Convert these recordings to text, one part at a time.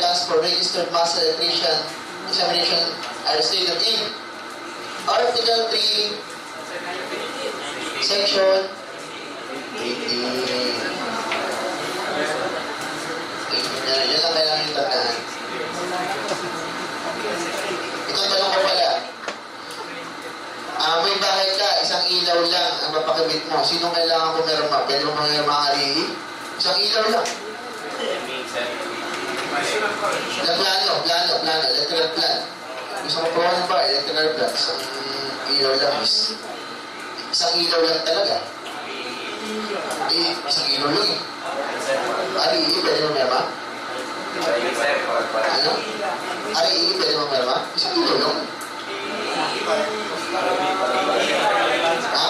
7920 qualifications of applicants for registered master electrician examination are stated in Article 3, Section 18. Yan, lang kailangan yung tandaan. Itong tanong ko pala. Ah, may bahay ka, isang ilaw lang ang mapakabit mo. Sinong kailangan pumirma? Pwede mo pumirma ka Isang ilaw lang. Na plano, plano, plano, electrical plan. Gusto ko ng ba, electrical plan. Isang ilaw lang is, isang ilaw lang talaga. Eh, isang ilaw lang eh. Ari, pwede mo merma? Ano? Ari, pwede mo merma? Isang ilaw lang. Ha?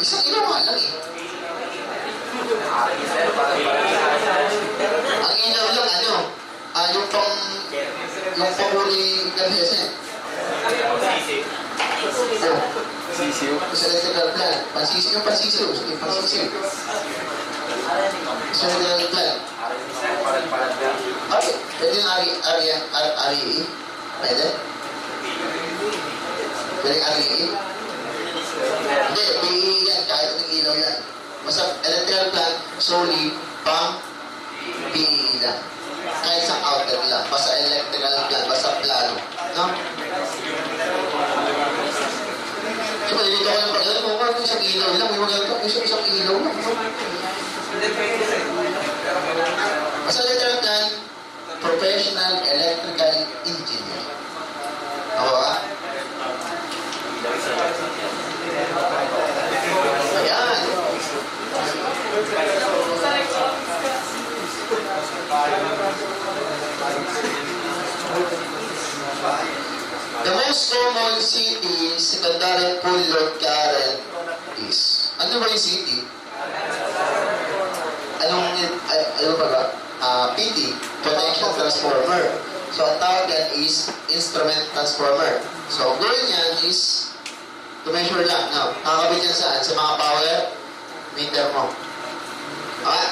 Isang ilaw nga lang eh. Ang ilaw lang, ano? Yung pang... Yung panguli gabese. Sisiw. sa electrical plan. Pansisiw yung pansisiw. Sige, pansisiw. Sa electrical plan. Okay, pwede yung ari, ari, ari, ari, pwede? Pwede yung ari, Hindi, PE yan, kahit anong ilaw yan. Basta electrical plan, solely pang PE lang. Kahit sa outlet lang. Basta electrical plan, basta plano. No? So, malilito ko yung pag-alam kung isang ilaw lang, may maganda ko, isang isang ilaw lang. Basta electrical plan, professional electrical engineer. Ako ba? Ayan. The most common city secondary pool load current is, ano ba yung city? Anong, ay, ano ba ba? Ah, PT, Potential Transformer. So, ang tawag yan is Instrument Transformer. So, ang gawin niyan is to measure lang. Now, nakakabit yan saan? Sa mga power meter mo. Okay?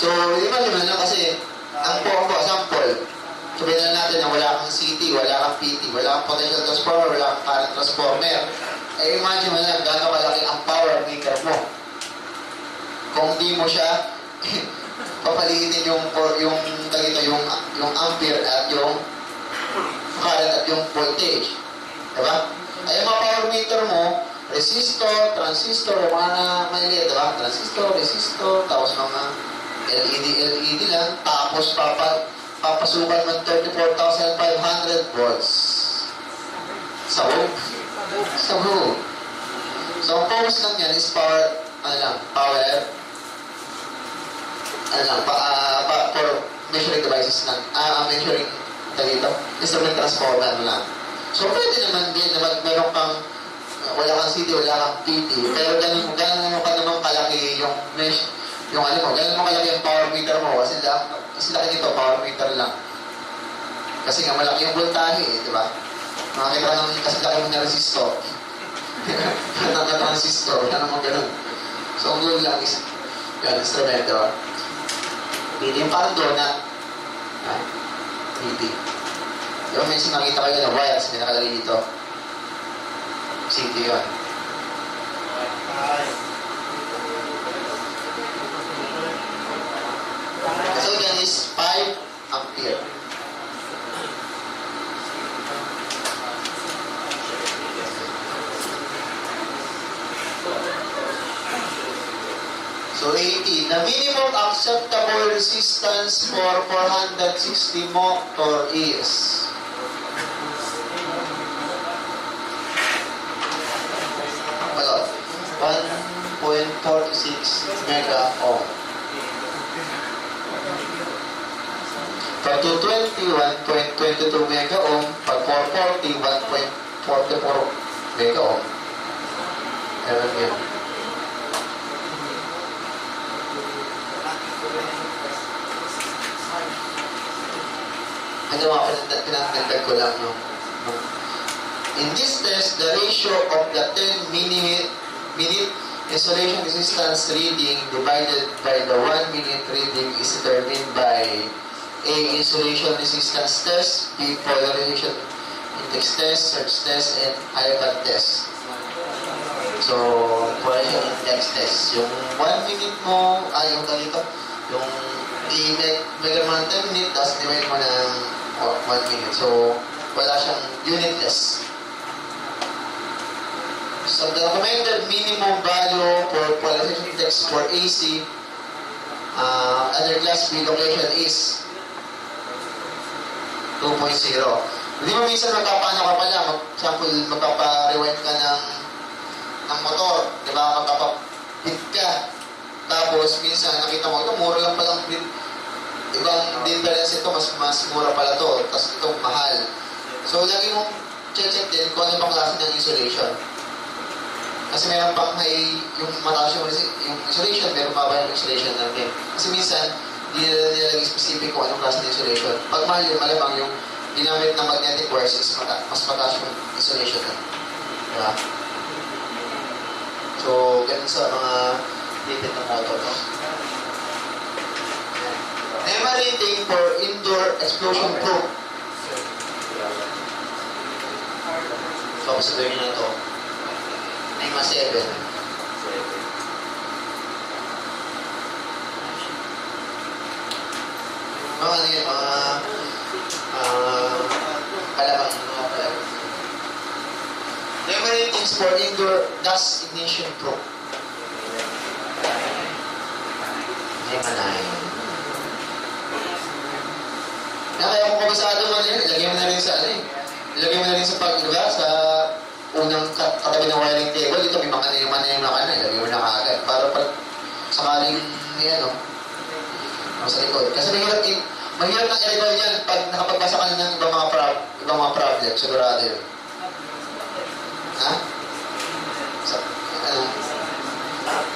So, di ba naman lang kasi ang po po, sample, sabihin na natin na wala kang CT, wala kang PT, wala kang potential transformer, wala kang current transformer. Eh, imagine mo lang gano'ng kalaki ang power meter mo. Kung di mo siya papalitin yung yung dito yung yung ampere at yung current at yung voltage. Diba? Ay, yung mga power meter mo, resistor, transistor, yung mga na maliit, diba? Transistor, resistor, tapos mga LED, LED lang, tapos papa, papasukan ng 34,500 volts. Sa home. Sa home. So, ang purpose lang yan is power, ano lang, power, ano lang, pa, ah, pa, for measuring devices lang. Ah, uh, measuring, dito, instrument transformer lang. So, pwede naman din na meron kang, uh, wala kang CD, wala kang PT, pero ganun, ganun mo ka naman kalaki yung mesh, yung ano mo, ganun mo kalaki yung power meter mo, kasi, la, kasi laki nito, power meter lang. Kasi nga malaki yung voltahe, eh, di ba? Makakita ka ng kasi laki mo na resistor. Wala na transistor, wala naman ganun. So, ang goal lang is, yan, instrument, di ba? Yung parang donut. Ah, PT. Yung minsan nakita kayo ng wires, may nakalagay dito. City yun. So yan is 5 ampere. So 80. The minimum acceptable resistance for 460 motor is Well, 1.46 mega ohm. Pag 220, 1.22 mega ohm. Pag 440, 1.44 mega ohm. No? In this test, the ratio of the 10 minute, minute Installation resistance reading divided by the 1 minute reading is determined by A. Insulation resistance test, B. Polarization index test, search test, and IPAD test. So, polarization index test. Yung 1 minute mo, ay yung ganito, yung i-measure mo ng 10 minutes, tapos divide mo ng 1 minute. So, wala siyang unitless. So the recommended minimum value for polarization index for AC uh, under class B location is 2.0. Hindi mo minsan magkapano ka pala, mag, sample, magpapa-rewind ka ng, ng motor, di ba? Magpapa-hit ka. Tapos minsan nakita mo, ito mura lang palang ibang difference ito, mas mas mura pala to, tapos ito mahal. So lagi mong check-check din kung ano pang klase ng insulation. Kasi meron pang may, yung mataas yung, yung insulation, meron pa ba yung insulation natin. Kasi minsan, nilalagay specific kung anong klase ng insulation. Pag mahal yun, malamang yung ginamit ng magnetic wires is mata mas mataas yung insulation na. Diba? So, ganun sa mga lipid ng motor. No? NEMA rating for indoor explosion proof. So, sabihin na ito. NEMA 7. Mga ano yun, mga uh, kalamang, mga kalamang. NEMA ratings for indoor gas ignition proof. NEMA 9. Na kaya kung kabasado mo rin, ilagay mo na rin sa ano eh. Ilagay mo na rin sa pag, di ba, sa unang kat katabi ng wiring table, dito may makana yung mana yung makana, ilagay mo na kaagad. Para pag sakaling, yan o, oh, sa likod. Kasi mahirap, eh, mahirap ng i-recall yan pag nakapagbasa ka ng ibang mga, prob ibang mga problem, sigurado yun. Ha? Sa, ano?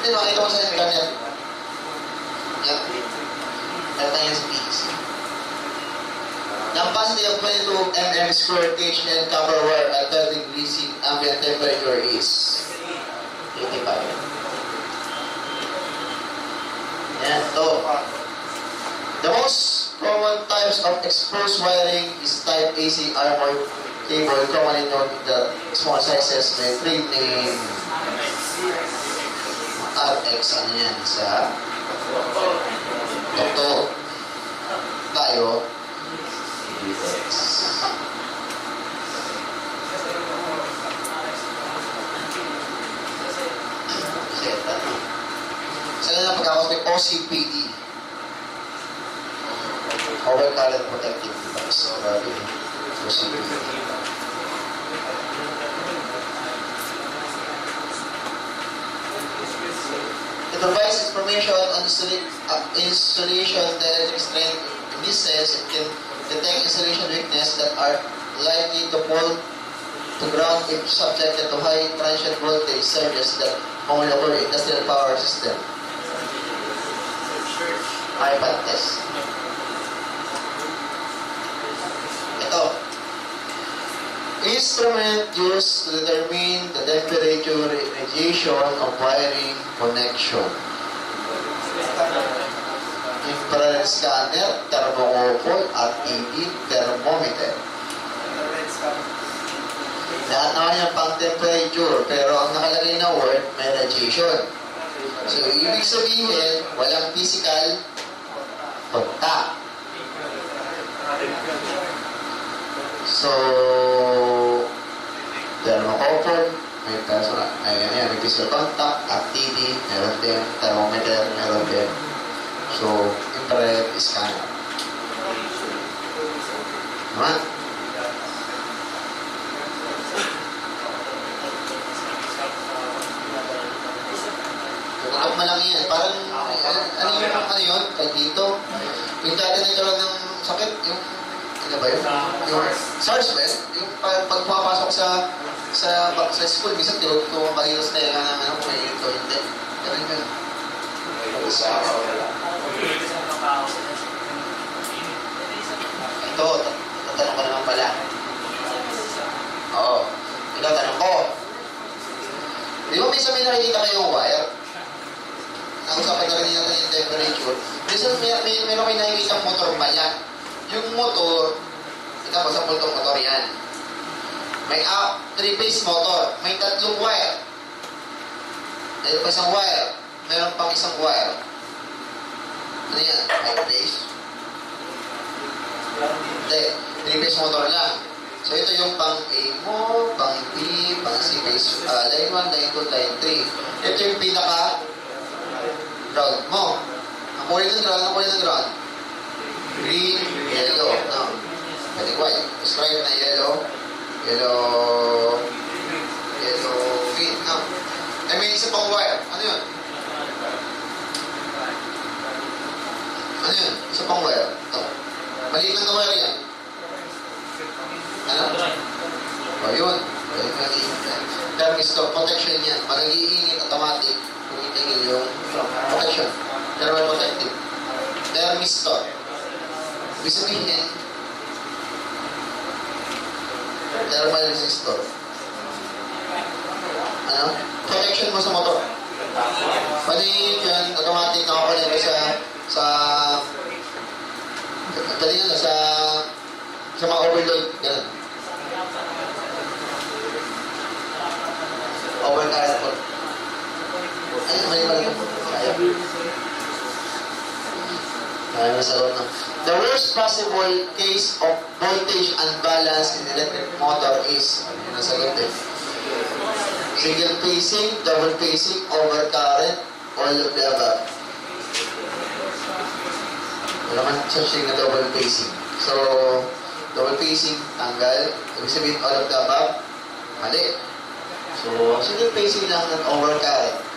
Hindi, makita mo sa internet. Yan. Data yan sa PEC. The capacity of 22 mm square gauge and copper wire at 30 degrees C ambient temperature is 85. Yan, to. The most common types of exposed wiring is type AC armor cable, commonly known in the small sizes may trade name RX, ano yan, sa Toto. Tayo, Yes. Seta. Saan na pagkakos may OCPD? Over Current Protective Device. So, grabe. OCPD. It provides information on uh, installation, strength in these cells. It can detect insulation weakness that are likely to fall to ground if subjected to high transient voltage surges that only occur in industrial power system. iPad test. Instrument used to determine the temperature radiation of wiring connection infrared scanner, thermocouple, at ED thermometer. Lahat naman yung pang temperature, pero ang nakalagay na word, may radiation. So, ibig sabihin, walang physical contact. So, thermocouple, may personal, ay, yan, may physical contact, TD, meron din, thermometer, meron din. So, infrared scanner. Naman? Tututok mo lang yan. Parang, ano yun, ano yun, kay dito. Yung dati nagkaroon ng sakit, yung, ano ba yun? Yung SARS ba yun? Yung pag, pag pumapasok sa sa sa school, minsan tinututukan ka dito sa tenga ng ano, kung may ito, hindi. Ganun yun. Sa ito, tatanong ko naman pala. Oo. Ikaw, tanong ko. Di ba minsan may nakikita kayong wire? Nausapan na rin yung temperature. Minsan may, may, meron kayo nakikita motor pala. Yung motor, ito mo sa motor yan. May uh, three-phase motor. May tatlong wire. Mayroon pa isang wire. Mayroon pang isang wire. Ano yan? Five-phase? Hindi. Three-phase motor lang. So, ito yung pang A mo, pang B, pang C phase. Uh, line 1, line 2, line 3. Ito yung pinaka ground mo. Ang kulay ng ground, ang kulay ng ground. Green, yellow. No. Pwede white. Describe na yellow. Yellow. Yellow, green. No. Eh, may isa pang wire. Ano yun? Ano yun? Isa pang wire. Ito. Maliit lang na wire yan. Ano? O, yun. Ayun, maliit na. Thermistor, protection yan. Pag nag-iinit, automatic, tumitigil yung protection. Thermal protective. Thermistor. Sabihin, thermal resistor. Ano? Protection mo sa motor. Pwede yan, automatic mo sa sa pwede nga sa sa mga overload. Ganun. Overcurrent po. Ay, may po. Kaya. Kaya na sa loob na. The worst possible case of voltage unbalance in electric motor is, nasa eh? Single phasing, double phasing, overcurrent, all of the above. Wala man such thing na double phasing. So, double phasing, tanggal. Ibig sabihin, all of the above, mali. So, single phasing lang ng overcurrent.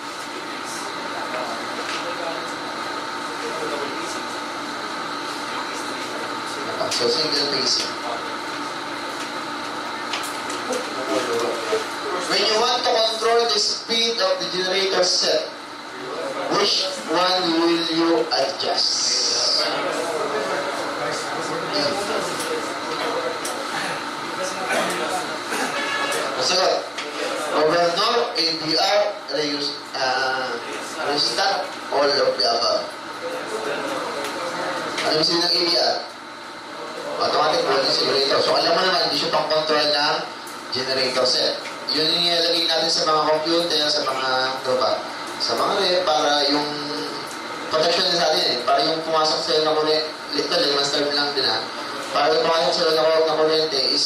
So, single phasing. When you want to control the speed of the generator set, which one will you adjust? Masagot. Governor, reuse, uh, restat, all of the above. Ano yung sino ng Automatic voltage regulator. So alam mo naman, hindi siya pang control ng generator set. Yun yung ilalagay natin sa mga computer, sa mga, ano sa mga rep, para yung protection din sa atin eh. Para yung pumasok sa'yo na kuryente, literal, mas term lang din ah. Para yung pumasok sa'yo na, na kuryente is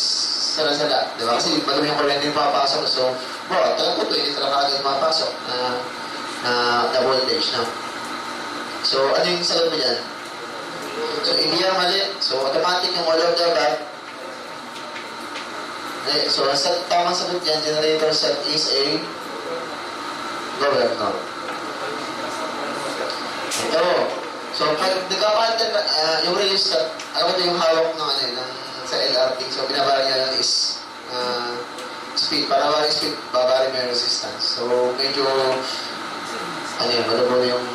sala-sala. Di ba? Kasi madumi yung kuryente yung papasok. So, bro, talaga po, 20 talaga agad mapasok na, na, na voltage na. So, ano yung sagot mo dyan? So, hindi yan mali. So, automatic yung all of the above. Eh, so, ang sa tamang sagot dyan, generator set is a governor. Ito. So, pag nagkapalitan, uh, yung register, alam mo ito yung hawak ng, ano, ng, sa LRT. So, binabara niya lang is uh, speed. Para bari speed, babari yung resistance. So, medyo, ano yun, malabo yung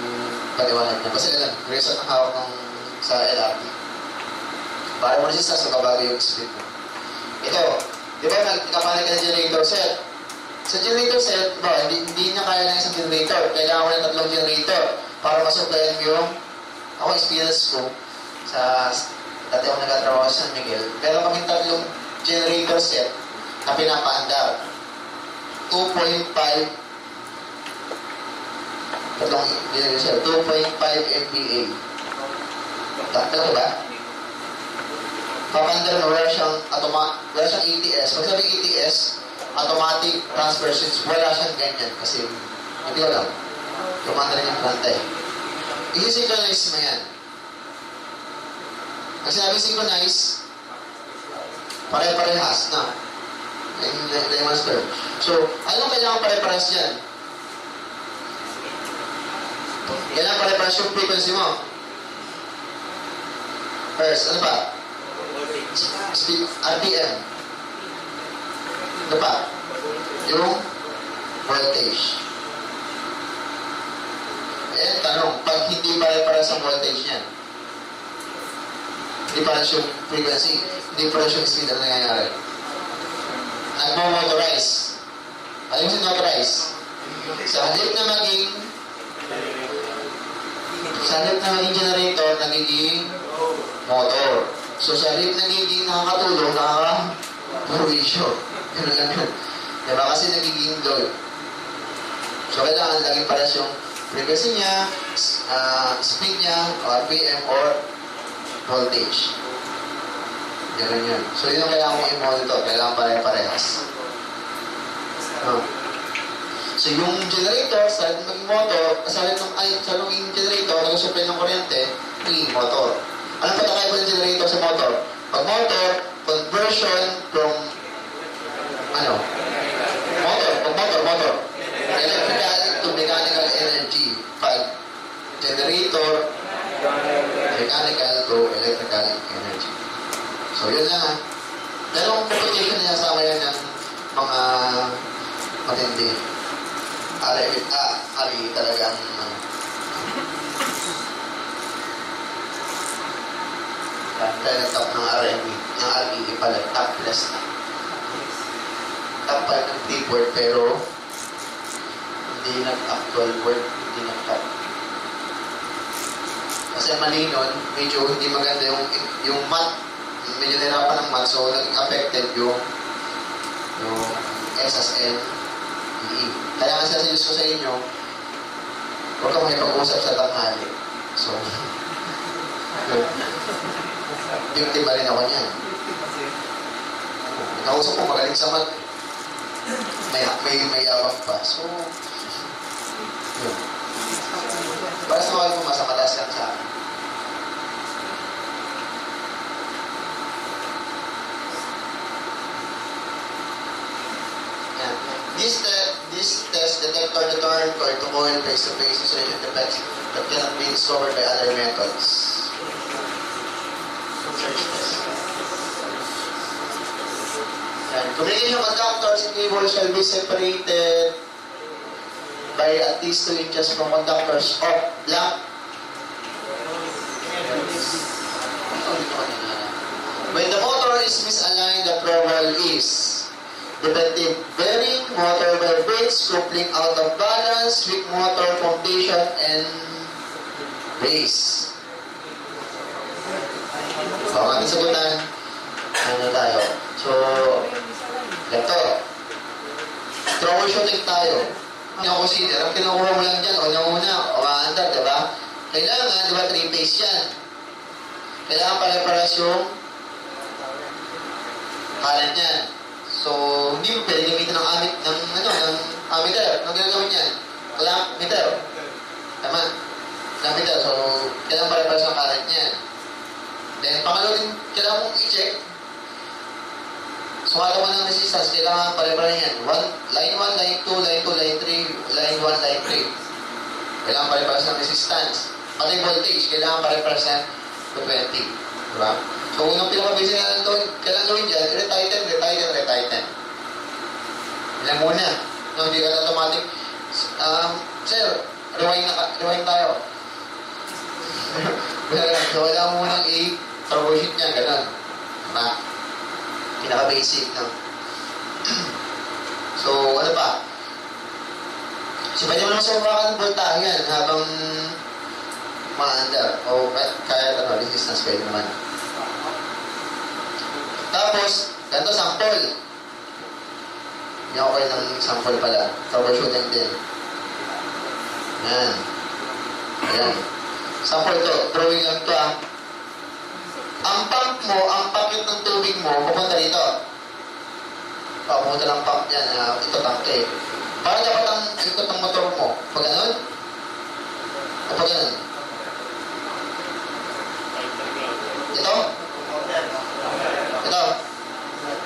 paliwanag niya. Kasi alam, register ng hawak ng sa LRT. Para mo resistance, babari yung speed mo. Ito, di ba nagkapalit ka ng generator set? Sa generator set, ba, hindi, hindi niya kaya ng isang generator. Kailangan ko ng tatlong generator para masuplayan yung ako experience ko sa dati ako nagtatrabaho sa San Miguel. Meron kaming tatlong generator set na pinapaandar. 2.5 tatlong generator set, 2.5 MVA. Tatlo ba? Papaandar na wala siyang atoma, wala siyang ETS. Pag sabi ETS, automatic transfer switch, wala siyang ganyan kasi hindi ko alam. Rin yung planta eh. Isi-synchronize mo yan. Pag sinabi synchronize, pare-parehas na. In layman's term. So, anong kailangan pare-parehas yan? Kailangan pare-parehas yung frequency mo. First, ano pa? RPM. Ano pa? Yung voltage. Eh, tanong, pag hindi pare-parehas ang voltage niyan, hindi parehas yung frequency, hindi parehas yung speed ang nangyayari. Nagmo-motorize. Ano yung sinotorize? Sa halip na maging sa halip na maging generator, nagiging motor. So sa halip nagiging nakakatulong, nakaka-provision. Ganun lang yun. Diba? Kasi nagiging load. So kailangan laging pares yung frequency niya, uh, speed niya, RPM, or voltage. Ganun yun. So yun ang kailangan mong i-monitor. Kailangan pare-parehas. No. So yung generator, sa halip maging motor, sa halip ng, ay, sa maging generator, nag-supply ng kuryente, naging motor. Ano pa nakaiba ng generator sa Pag motor, conversion from, ano? Motor, motor, motor. Electrical to mechanical energy. Pag generator, mechanical to electrical energy. So yun lang ha. Pero ang computation niya sama yan ng mga matindi. Ari, ah, ari talagang ano. Kaya nag-top ng RME, ng RME pala, top plus na. Pala ng deep word, pero hindi nag-actual word, hindi nag-top. Kasi mali nun, medyo hindi maganda yung, yung math, medyo nirapan ng math, so naging affected yung yung SSN EE. Kaya nga sasuggest ko sa inyo, huwag ka makipag-usap sa tanghali. So, yun. Victim rin ako niyan. Nakausap ko magaling sa mat. May, may, may yabang pa. So, yun. Sa mga mo, mas mataas lang sa akin. This, te this test detector the turn coil to coil face-to-face isolation defects that cannot be discovered by other methods. Test. Yan. Communication conductors and cables shall be separated by at least 2 inches from conductors of blank. When the motor is misaligned, the trouble is defective bearing, motor vibrates, coupling out of balance, weak motor foundation, and base. So, ang ating sagutan, ano tayo? So, ito. Troubleshooting tayo. Yung consider, ang kinukuha mo lang dyan, una-una, o maandar, di ba? Kailangan, di ba, three-phase yan. Kailangan pare-paras yung current yan. So, hindi mo pwede gamitin ng amit, ng, ano, ng ammeter. Anong ginagawin yan? Wala, meter. Tama? Ng meter. So, kailangan pare-paras ng current niyan. Then, pangalawa din, kailangan mong i-check. So, alam mo ng resistance, kailangan pare-pare yan. One, line 1, line 2, line 2, line 3, line 1, line 3. Kailangan pare-pare ng resistance. Pati voltage, kailangan pare-pare ng 220. Diba? So, unang pinaka-basic na lang gawin, kailangan gawin dyan, retighten, retighten, retighten. Yan muna. No, hindi ka automatic. Um, sir, rewind, na, rewind tayo. so, wala munang 8, carbohid niya, ganun. Diba? Pinaka-basic, no? so, ano pa? Subayin so, mo lang sa mga voltahe yan habang maandar. O kaya, kaya ano, resistance kayo naman. Tapos, ganito sample. Hindi ako kayo ng sample pala. Troubleshooting din. Yan. Ayan. Sample to. Drawing lang to ah. Ang pump mo, ang pakit ng tubig mo, pupunta dito. Papunta ng pump yan. Uh, ito tangke. Para dapat ang ikot ng motor mo. Pag ganun? O pag ganun? Ito? Ito.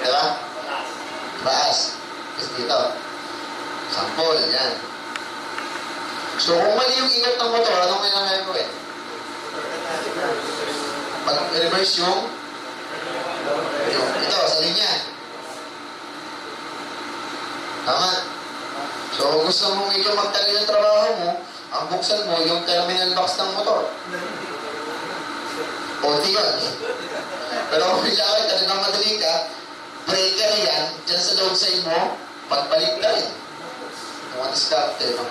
Diba? Baas. Kasi dito. Sample. Yan. So, kung mali yung ikot ng motor, anong kailangan gawin? Pag-reverse yung yung ito, sa linya. Tama? So, kung gusto mo medyo magtagal yung trabaho mo, ang buksan mo yung terminal box ng motor. O, di yun. Pero kung bigla ka talagang madali ka, breaker yan, dyan sa load side mo, pagbalik ka rin. mga diskarte, no?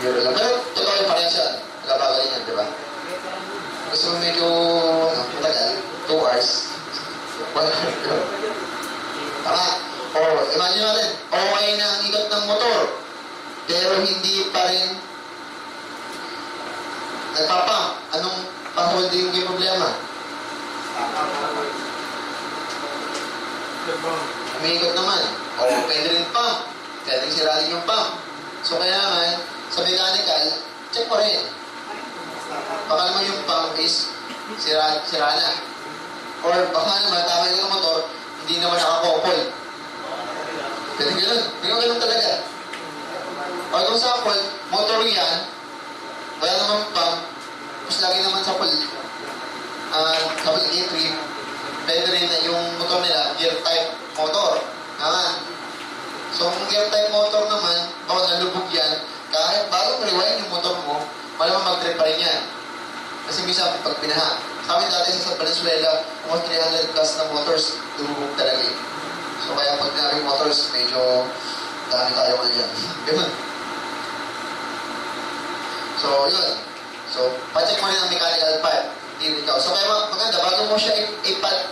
Biro lang. Pero, totoo yung parehas yan. Nagabagaling yan, di ba? Mo medyo, matagal, 2 hours. One hour yun. Tama. O, imagine natin, okay na ang ikot ng motor, pero hindi pa rin nagpapump. Anong pa-holding yung problema? Umiikot naman. O, pwede rin pump. Pwedeng sirain yung pump. So, kaya naman, sa mechanical, check mo rin. Baka naman yung is sira, sira na. Or baka naman, tama yung motor, hindi naman nakakopol. Pwede ganun. Pwede ganun talaga. O kung example, motor yan, wala naman pump, mas lagi naman sa pool, uh, sa pool E-trip, pwede rin na yung motor nila, gear type motor. Tama. So, kung gear type motor naman, baka nalubog yan, kahit bagong rewind yung motor mo, malamang mag-trip pa rin yan. Kasi minsan, pag pinaha, sa amin dati sa Venezuela, almost 300 plus na motors, lumubog talaga eh. So, kaya pag namin motors, medyo dami tayo nga dyan. Ganun. So, yun. So, pacheck mo rin ang mechanical part. Hindi ikaw. So, kaya maganda, bago mo siya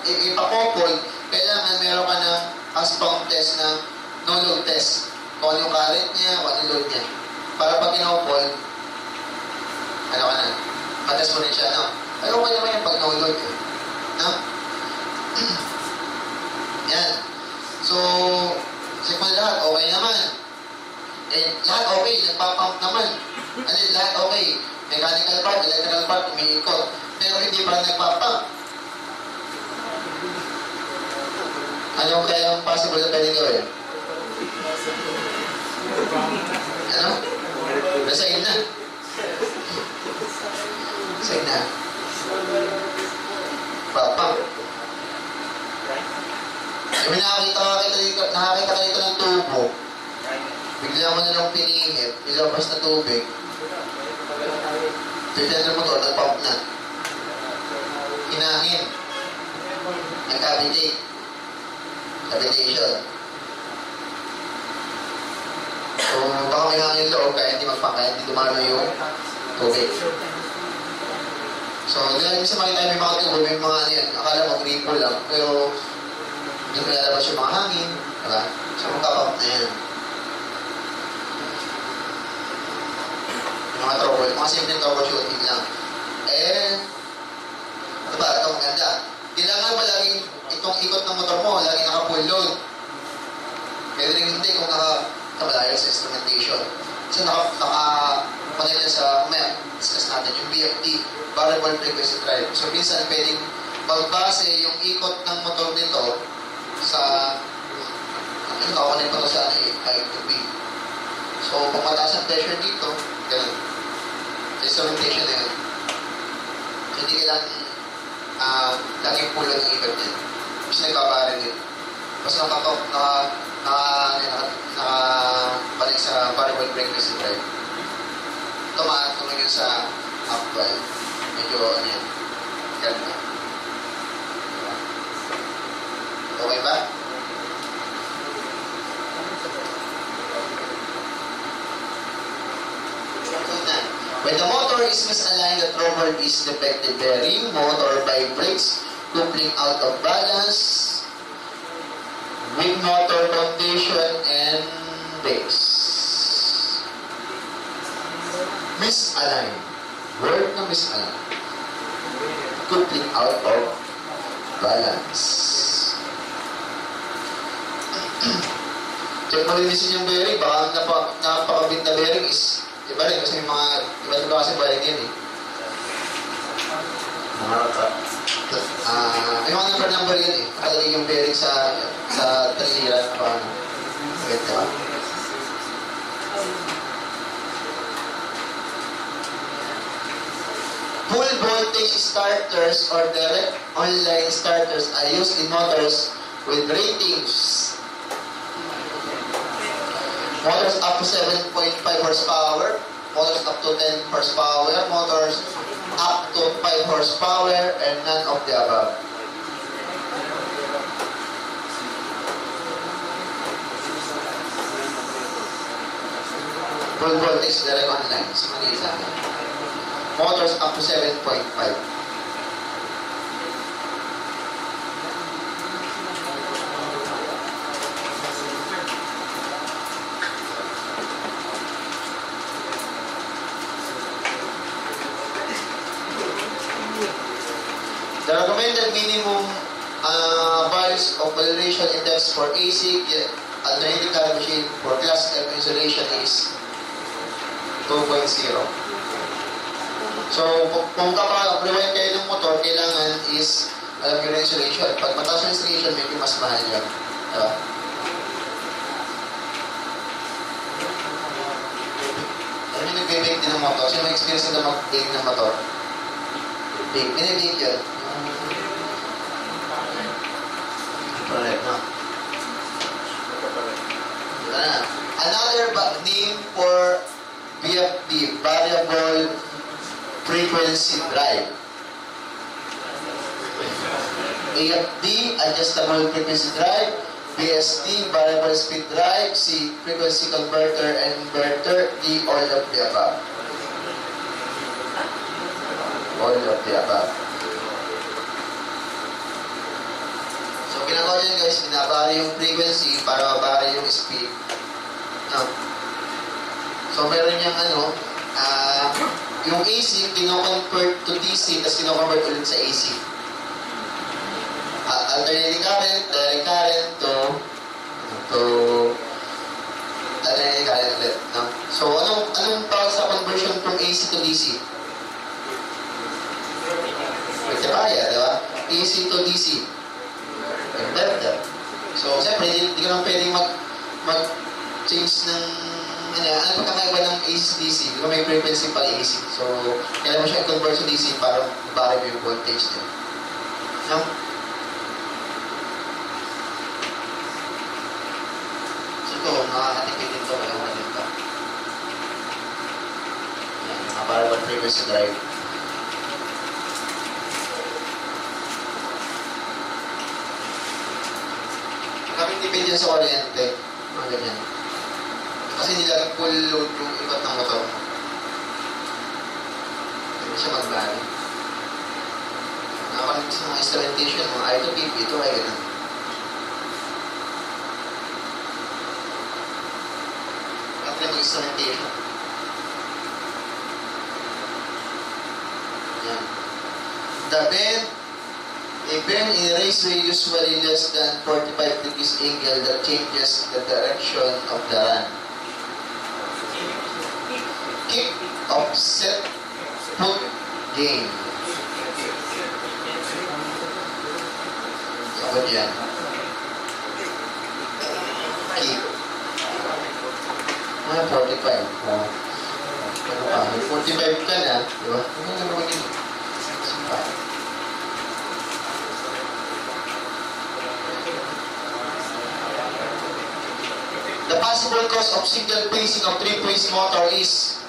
ipakopol, kailangan meron ka ng asphalt test na no-load test. Kung ano yung current niya, kung ano yung load niya. Para pag kinopol, ano ka na, matest mo rin siya, no? Pero okay naman yung pag no-load. Eh. No? Yan. So, mo lahat, okay naman. Eh, lahat okay, nagpapump naman. Ano, lahat okay. Mechanical part, electrical part, umiikot. Pero hindi pa nagpapump. Anong kaya ang possible na pwedeng gawin? Ano? Resign na. Resign na. Papang. Yung nakakita ka kita dito, nakakita ka dito ng tubo. Bigla mo na lang pinihit, nilabas na tubig. Titender mo to, nag-pump na. Hinangin. Nag-cavitate. Cavitation. So, baka may hangin loob, kaya hindi magpang, kaya hindi dumalo yung tubig. Dahil minsan makita may mga tubo, may mga ano yan, akala mo triple lang, pero hindi mo lalabas yung mga hangin, diba? So, magkapap na yan. Yung mga trouble, mga simple troubleshooting lang. Eh, ano ba, ito maganda. Kailangan ba laging itong ikot ng motor mo, lagi naka-full load. Pwede rin hindi kung naka kamalayo sa instrumentation. So, naka, naka connect yan sa, may discuss natin, yung BFD, Variable Frequency Drive. So, minsan pwedeng magbase yung ikot ng motor nito sa ano, nakakonect pa to sa ano, high to B. So, pag mataas ang pressure dito, ganun. Sa instrumentation na yun. So, hindi kailangan uh, laging pulo ng ikot niya. Kasi nagbabarin din. Basta nakatok, naka, naka, naka, naka, balik sa variable frequency drive. Tumatulong yun sa actual. Medyo, ano ganun na. Okay ba? When the motor is misaligned, the throttle is defective bearing, motor vibrates, coupling out of balance, weak motor condition, and base. Misaligned. Word na misaligned. Coupling out of balance. Check mo linisin yung bearing, baka napa, napakabit na bearing is iba rin kasi mga iba't iba kasi bearing yan eh. Mga rata. Ah, may mga number number yan eh. Nakalagay yung bearing sa sa taliran na paano. Agad diba? Full voltage starters or direct online starters are used in motors with ratings motors up to 7.5 horsepower, motors up to 10 horsepower, motors up to 5 horsepower, and none of the above. full voltage direct online. Lang. Motors up to 7.5. The recommended minimum uh, vibration index for alternating current machine for class F insulation is 2.0. So, kung- kapag-rewind kayo ng motor, kailangan is, alam nyo na insulation. Pag mataas yung insulation, medyo mas mahal yun. Diba? Alam nyo, nagbe-bake din ng motor. Sino may experience na mag-bake ng motor? Bake. Binibake yun. Correct? Ah, another name for VFD, variable frequency drive. AFD, adjustable frequency drive. BSD, variable speed drive. C, frequency converter and inverter. D, all of the above. All of the above. So, ginagawa dyan guys, binabari yung frequency para mabari yung speed. No? So, meron yung ano, ah, yung AC, kino-convert to DC, tapos kino-convert ulit sa AC. Uh, alternating current, direct current to, to, alternating current ulit. No? So, anong, anong tawag sa conversion from AC to DC? Rectifier, di ba? AC to DC. Inverter. So, siyempre, hindi, hindi ka naman pwedeng mag, mag-change ng, ano, ano pagkakaiba ng AC-DC? Di ba may frequency pa AC? So, kailangan mo siya i-convert sa DC para mabari mo yung voltage din. No? So, ito, nakakatipid dito, kaya mo dito. Yan, mga variable frequency drive. Yan sa kuryente. Mga ganyan. Kasi nilagay full load yung iba't ng motor mo. Hindi siya magbali. Nakakalit sa mga instrumentation, mga I2PP, ito ay ganun. Kapag ng instrumentation. Yan. The bend Bend in raceway usually less than 45 degrees angle that changes the direction of the run. Kick, offset, put, gain. Sagot yan. Kick. Ah, 45. Oh. Ano pa? 45 ka na, di possible cause of single phasing of three-phase motor is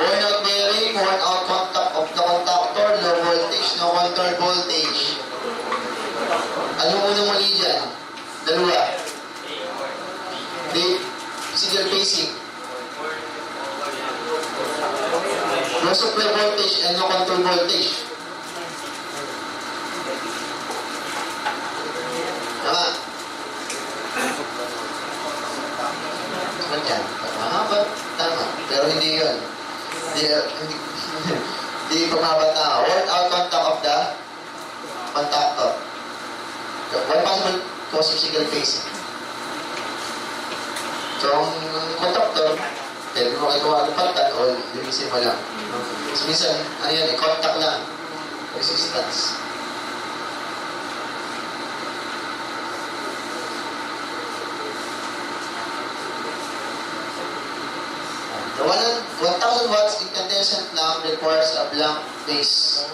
worn out bearing, worn out contact of the contactor, low voltage, no control voltage. Anong unang mali dyan? Dalawa. Di, single phasing. No supply voltage and no control voltage. Tama. Tama yan. Mahaba. Tama. Pero hindi yun. Hindi, hindi, hindi pumaba na. Worn out contact of the contactor. One possible cause of single phasing. So, ang contactor, pwede mo kayo gawa ng pantag o linisin mo lang. So, minsan, ano yan eh, contact lang. Resistance. 1,000 watts incandescent lamp requires a blank base.